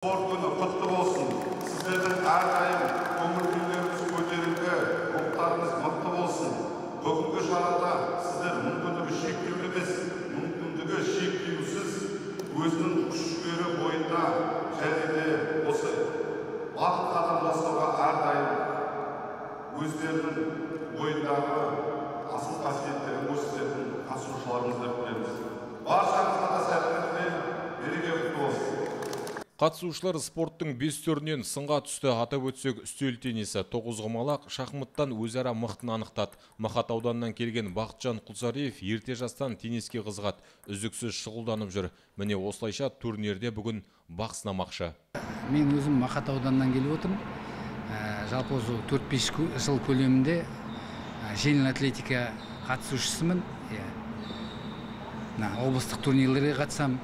спорт күні құтты болсын. Сіздердің әрдайым көңіл күйлеріңіз көтеріңкі рухтарыңыз мықты болсын. Бүгінгі шарада сіздер мүмкіндігі шектеулі емес мүмкіндігі шектеусіз өзінің күш жігері бойына және де осы бақыт қадам жасауға әрдайым өздерінің бойындағы асыл қасиеттерін көрсететін қатысушыларымыз Қатысушылар спорттың бес түрінен сынға түсті атап өтсек үстел теннисі, тоғызқұмалақ, шахматтан өзара мықтын анықтады. Мақат ауданынан келген Бақытжан Құлсариев ерте жастан тенниске қызығады, үздіксіз шұғылданып жүр. Міне осылайша турнирде бүгін бақ сынамақшы. мен өзім мақат ауданынан келіп отырмын Ә, жалпы осы төрт бес жыл көлемінде ә, жеңіл атлетика қатысушысымын иә облыстық турнирлерге қатысам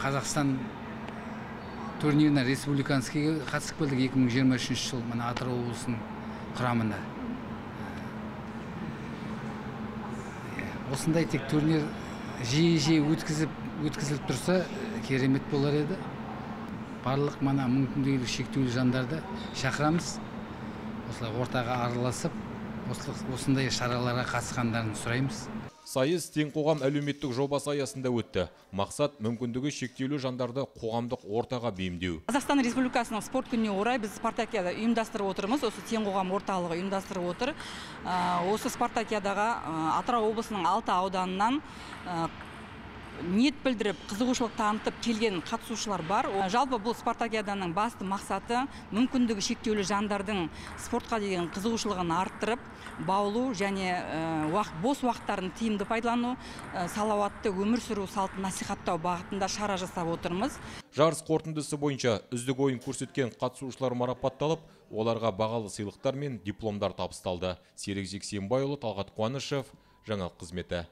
қазақстан турниріне республиканскийге қатысып келдік 2023 жыл мына атырау облысының құрамында. Иә, осындай тек турнир жиі жиі өткізіп өткізіліп тұрса керемет болар еді. Барлық мана мүмкіндігі шектеулі жандарды шақырамыз. Осылай ортаға араласып осындай шараларға қатысқандарын сұраймыз Сайыс тең қоғам әлеуметтік жобасы аясында өтті. Мақсат мүмкіндігі шектеулі жандарды қоғамдық ортаға бейімдеу. қазақстан республикасының спорт күніне орай біз спартакиада ұйымдастырып отырмыз осы тең қоғам орталығы ұйымдастырып отыр Ә, осы спартакиадаға ә, атырау облысының алты ауданынан ә, ниет білдіріп қызығушылық танытып келген қатысушылар бар жалпы бұл спартакиаданың басты мақсаты мүмкіндігі шектеулі жандардың спортқа деген қызығушылығын арттырып баулу және ә, уақыт- бос уақыттарын тиімді пайдалану ә, салауатты өмір сүру салтын насихаттау бағытында шара жасап отырмыз Жарыс қорытындысы бойынша үздік ойын көрсеткен қатысушылар марапатталып, оларға бағалы сыйлықтар мен дипломдар табысталды. Серік Жексенбайұлы, Талғат Қуанышев, жаңалық қызметі.